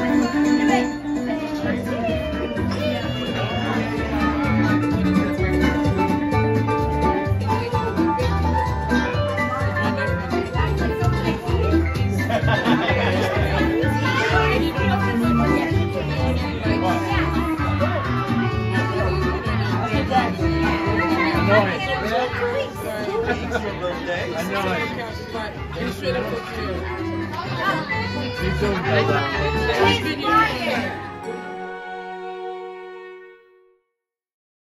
Yeah. know it. I know it. He's beautiful too. Doing good.